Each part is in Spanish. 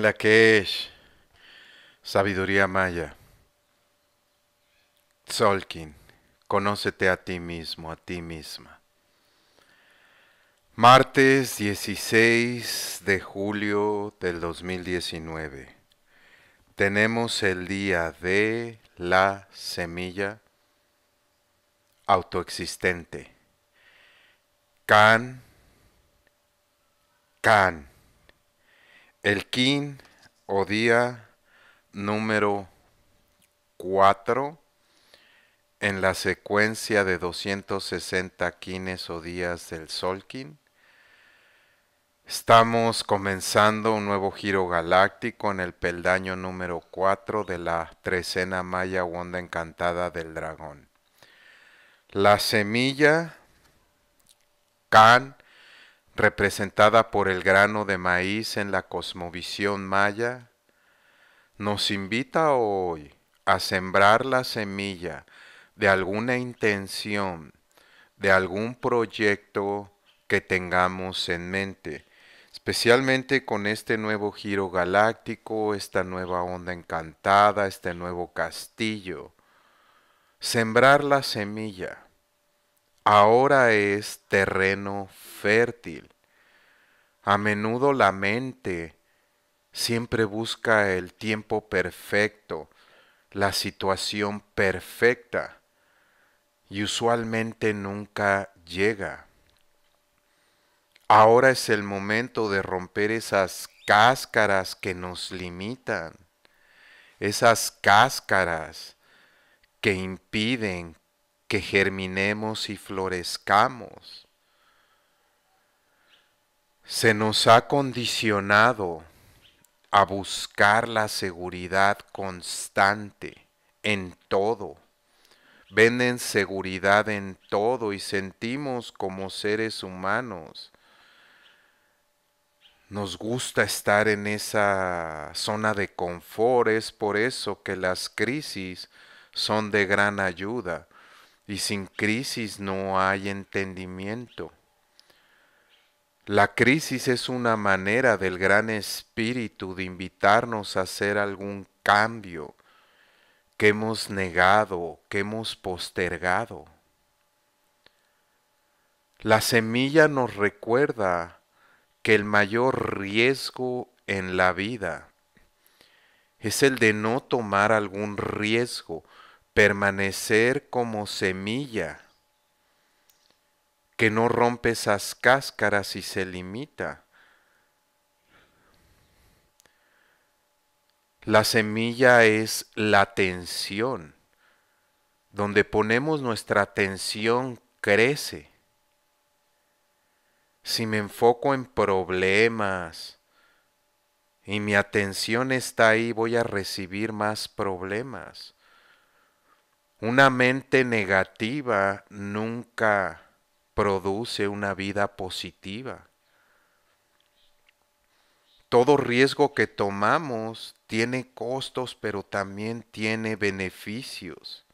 en la que es sabiduría maya. Solkin, conócete a ti mismo, a ti misma. Martes 16 de julio del 2019. Tenemos el día de la semilla autoexistente. Can, can. El kin o día número 4 en la secuencia de 260 kines o días del Solkin. Estamos comenzando un nuevo giro galáctico en el peldaño número 4 de la trecena maya onda encantada del dragón. La semilla Kan representada por el grano de maíz en la cosmovisión maya, nos invita hoy a sembrar la semilla de alguna intención, de algún proyecto que tengamos en mente, especialmente con este nuevo giro galáctico, esta nueva onda encantada, este nuevo castillo. Sembrar la semilla ahora es terreno fértil. A menudo la mente siempre busca el tiempo perfecto, la situación perfecta y usualmente nunca llega. Ahora es el momento de romper esas cáscaras que nos limitan, esas cáscaras que impiden que germinemos y florezcamos. Se nos ha condicionado a buscar la seguridad constante en todo. Venden seguridad en todo y sentimos como seres humanos. Nos gusta estar en esa zona de confort, es por eso que las crisis son de gran ayuda y sin crisis no hay entendimiento. La crisis es una manera del gran espíritu de invitarnos a hacer algún cambio que hemos negado, que hemos postergado. La semilla nos recuerda que el mayor riesgo en la vida es el de no tomar algún riesgo, permanecer como semilla que no rompe esas cáscaras y se limita. La semilla es la atención. Donde ponemos nuestra atención crece. Si me enfoco en problemas y mi atención está ahí, voy a recibir más problemas. Una mente negativa nunca produce una vida positiva. Todo riesgo que tomamos tiene costos, pero también tiene beneficios.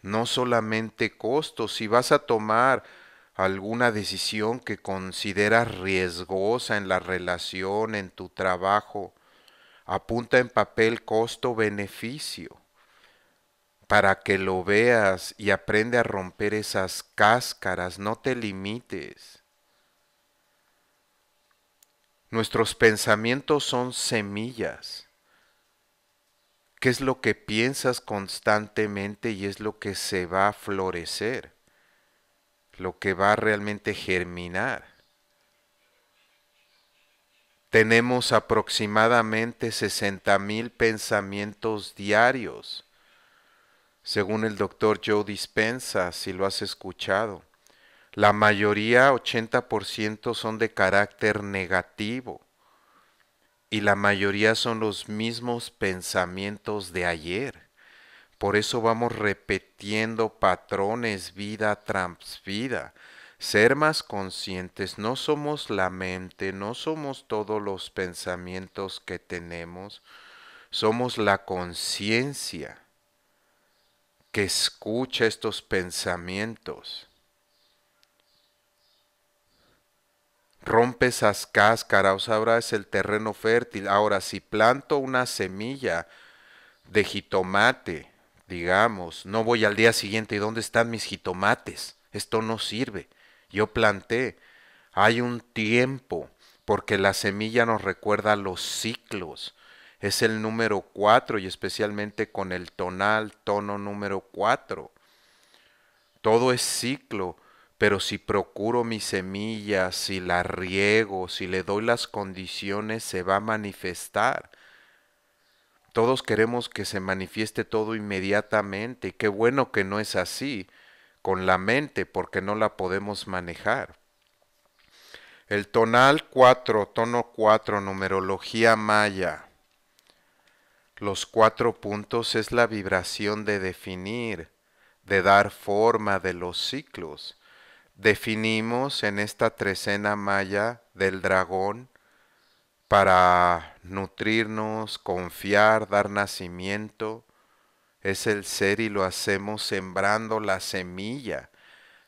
No solamente costos, si vas a tomar alguna decisión que consideras riesgosa en la relación, en tu trabajo, apunta en papel costo-beneficio para que lo veas y aprende a romper esas cáscaras, no te limites. Nuestros pensamientos son semillas. ¿Qué es lo que piensas constantemente y es lo que se va a florecer? Lo que va a realmente germinar. Tenemos aproximadamente 60 mil pensamientos diarios según el doctor Joe Dispensa, si lo has escuchado. La mayoría, 80%, son de carácter negativo y la mayoría son los mismos pensamientos de ayer. Por eso vamos repitiendo patrones vida tras vida. Ser más conscientes, no somos la mente, no somos todos los pensamientos que tenemos, somos la conciencia que escucha estos pensamientos. rompe esas cáscaras, ahora es el terreno fértil. Ahora, si planto una semilla de jitomate, digamos, no voy al día siguiente, ¿y dónde están mis jitomates? Esto no sirve. Yo planté. Hay un tiempo, porque la semilla nos recuerda los ciclos. Es el número cuatro y especialmente con el tonal, tono número cuatro. Todo es ciclo, pero si procuro mi semilla, si la riego, si le doy las condiciones, se va a manifestar. Todos queremos que se manifieste todo inmediatamente. Qué bueno que no es así con la mente porque no la podemos manejar. El tonal 4, tono 4, numerología maya. Los cuatro puntos es la vibración de definir, de dar forma de los ciclos. Definimos en esta trecena maya del dragón para nutrirnos, confiar, dar nacimiento. Es el ser y lo hacemos sembrando la semilla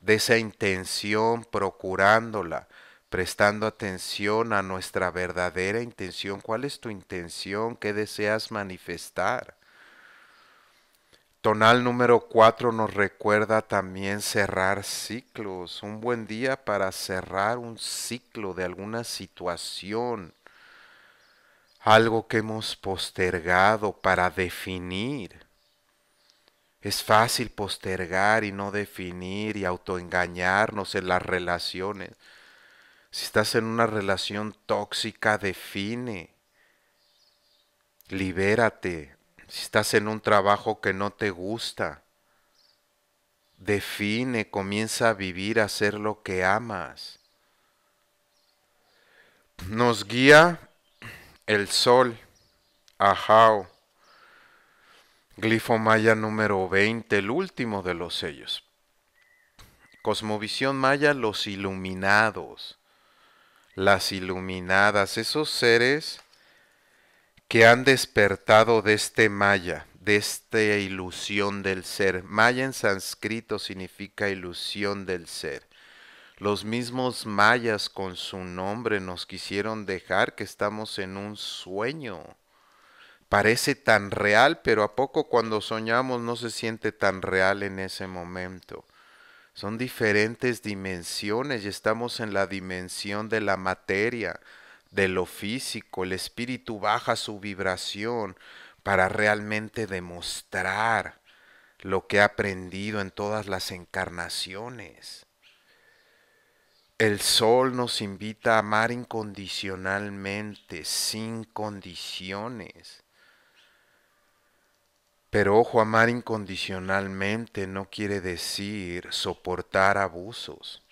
de esa intención, procurándola, prestando atención a nuestra verdadera intención. ¿Cuál es tu intención? ¿Qué deseas manifestar? Tonal número 4 nos recuerda también cerrar ciclos, un buen día para cerrar un ciclo de alguna situación, algo que hemos postergado para definir. Es fácil postergar y no definir y autoengañarnos en las relaciones. Si estás en una relación tóxica, define. Libérate, si estás en un trabajo que no te gusta, define, comienza a vivir, a hacer lo que amas. Nos guía el sol, Ajao, glifo maya número 20, el último de los sellos. Cosmovisión maya, los iluminados, las iluminadas, esos seres que han despertado de este maya, de esta ilusión del ser. Maya en sánscrito significa ilusión del ser. Los mismos mayas con su nombre nos quisieron dejar que estamos en un sueño. Parece tan real, pero a poco cuando soñamos no se siente tan real en ese momento. Son diferentes dimensiones y estamos en la dimensión de la materia, de lo físico, el espíritu baja su vibración para realmente demostrar lo que ha aprendido en todas las encarnaciones. El sol nos invita a amar incondicionalmente, sin condiciones. Pero ojo, amar incondicionalmente no quiere decir soportar abusos.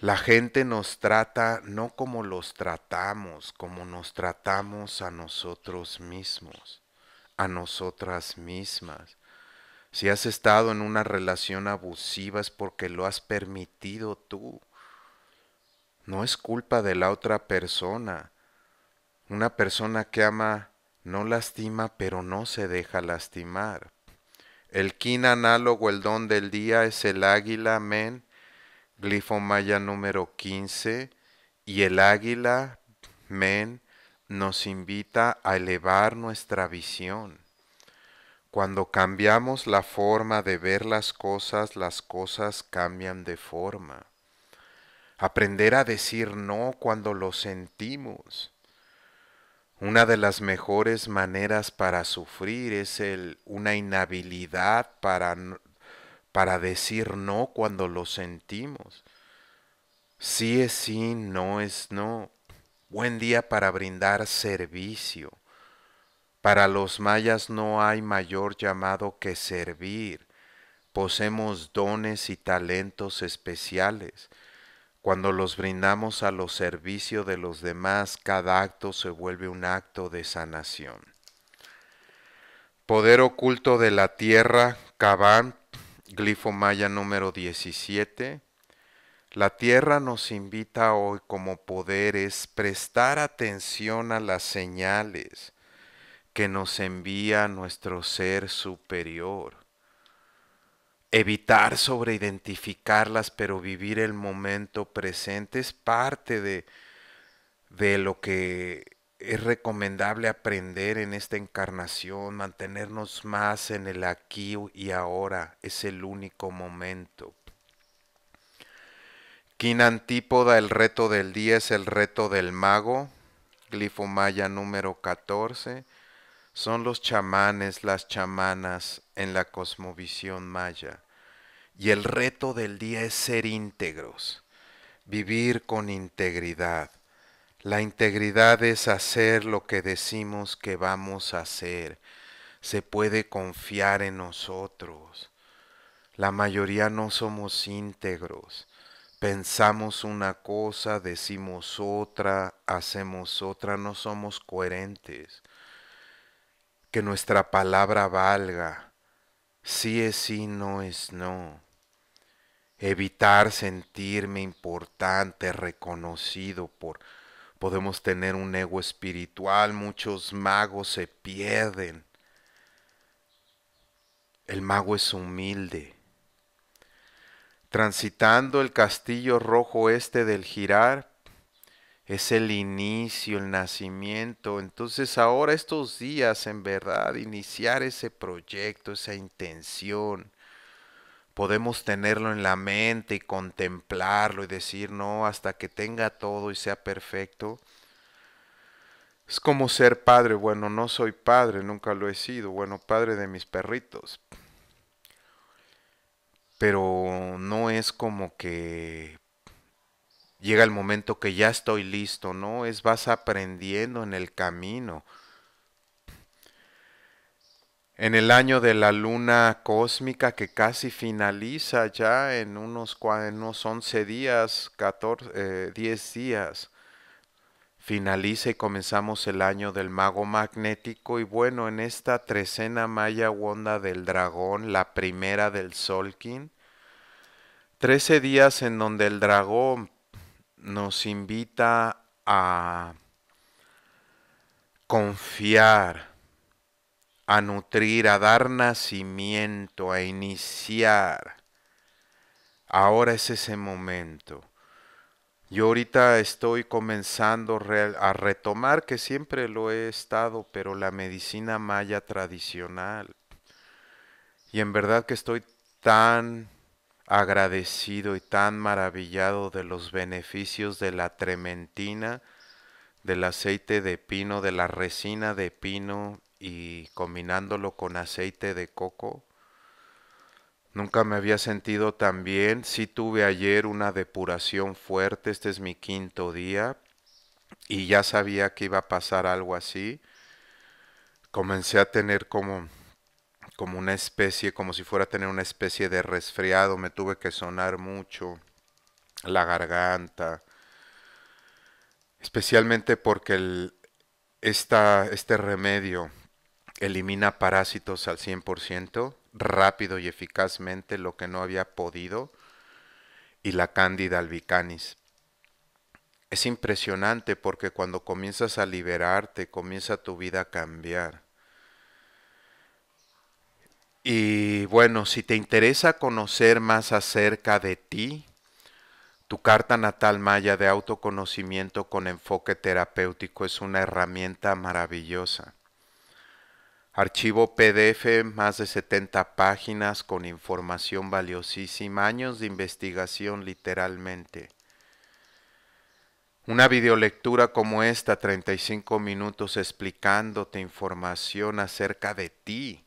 La gente nos trata no como los tratamos, como nos tratamos a nosotros mismos, a nosotras mismas. Si has estado en una relación abusiva es porque lo has permitido tú. No es culpa de la otra persona. Una persona que ama no lastima, pero no se deja lastimar. El kin análogo, el don del día, es el águila, amén glifo maya número 15, y el águila, men, nos invita a elevar nuestra visión. Cuando cambiamos la forma de ver las cosas, las cosas cambian de forma. Aprender a decir no cuando lo sentimos. Una de las mejores maneras para sufrir es el, una inhabilidad para para decir no cuando lo sentimos. Sí es sí, no es no. Buen día para brindar servicio. Para los mayas no hay mayor llamado que servir. Poseemos dones y talentos especiales. Cuando los brindamos a los servicios de los demás, cada acto se vuelve un acto de sanación. Poder oculto de la tierra, Cabán, glifo maya número 17. La tierra nos invita hoy como poderes prestar atención a las señales que nos envía nuestro ser superior. Evitar sobreidentificarlas, pero vivir el momento presente es parte de, de lo que es recomendable aprender en esta encarnación, mantenernos más en el aquí y ahora, es el único momento. Quina antípoda, el reto del día es el reto del mago, glifo maya número 14. Son los chamanes, las chamanas en la cosmovisión maya. Y el reto del día es ser íntegros, vivir con integridad. La integridad es hacer lo que decimos que vamos a hacer. Se puede confiar en nosotros. La mayoría no somos íntegros pensamos una cosa, decimos otra, hacemos otra, no somos coherentes. Que nuestra palabra valga. Sí es sí, no es no. Evitar sentirme importante, reconocido por... Podemos tener un ego espiritual, muchos magos se pierden. El mago es humilde transitando el castillo rojo este del girar, es el inicio, el nacimiento. Entonces ahora estos días, en verdad, iniciar ese proyecto, esa intención, podemos tenerlo en la mente y contemplarlo y decir, no, hasta que tenga todo y sea perfecto. Es como ser padre. Bueno, no soy padre, nunca lo he sido. Bueno, padre de mis perritos pero no es como que llega el momento que ya estoy listo, no, es vas aprendiendo en el camino. En el año de la luna cósmica que casi finaliza ya en unos, unos 11 días, 14, 10 eh, días, finaliza y comenzamos el año del mago magnético y bueno, en esta trecena maya wanda del dragón, la primera del Solkin, trece días en donde el dragón nos invita a confiar, a nutrir, a dar nacimiento, a iniciar. Ahora es ese momento. Yo ahorita estoy comenzando a retomar, que siempre lo he estado, pero la medicina maya tradicional. Y en verdad que estoy tan agradecido y tan maravillado de los beneficios de la trementina, del aceite de pino, de la resina de pino y combinándolo con aceite de coco Nunca me había sentido tan bien. Sí tuve ayer una depuración fuerte, este es mi quinto día y ya sabía que iba a pasar algo así. Comencé a tener como como una especie, como si fuera a tener una especie de resfriado, me tuve que sonar mucho la garganta, especialmente porque el, este remedio elimina parásitos al 100%, rápido y eficazmente lo que no había podido, y la cándida albicanis. Es impresionante porque cuando comienzas a liberarte, comienza tu vida a cambiar. Y bueno, si te interesa conocer más acerca de ti, tu carta natal maya de autoconocimiento con enfoque terapéutico es una herramienta maravillosa. Archivo PDF, más de 70 páginas con información valiosísima, años de investigación literalmente. Una videolectura como esta, 35 minutos explicándote información acerca de ti,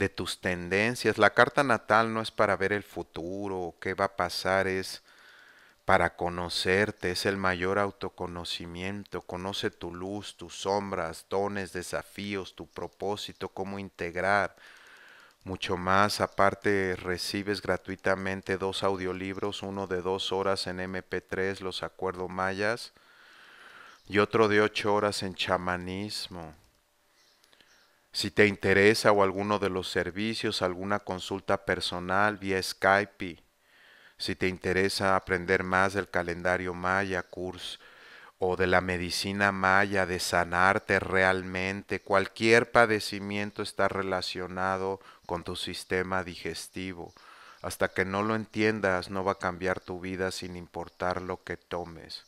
de tus tendencias. La carta natal no es para ver el futuro, qué va a pasar, es para conocerte, es el mayor autoconocimiento, conoce tu luz, tus sombras, dones, desafíos, tu propósito, cómo integrar. Mucho más, aparte recibes gratuitamente dos audiolibros, uno de dos horas en MP3, los acuerdos mayas, y otro de ocho horas en chamanismo. Si te interesa o alguno de los servicios, alguna consulta personal vía Skype, si te interesa aprender más del calendario maya, curso o de la medicina maya, de sanarte realmente, cualquier padecimiento está relacionado con tu sistema digestivo. Hasta que no lo entiendas, no va a cambiar tu vida sin importar lo que tomes.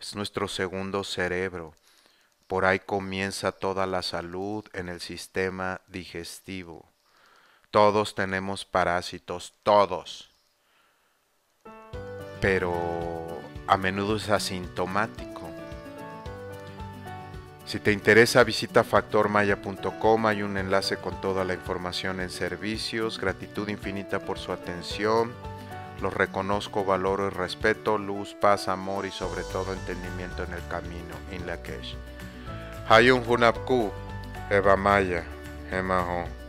Es nuestro segundo cerebro. Por ahí comienza toda la salud en el sistema digestivo. Todos tenemos parásitos, todos. Pero a menudo es asintomático. Si te interesa, visita factormaya.com. Hay un enlace con toda la información en servicios. Gratitud infinita por su atención. Los reconozco, valoro y respeto. Luz, paz, amor y sobre todo entendimiento en el camino. In Lakesh. Hayun Hunapku. Eva Maya. Emaho.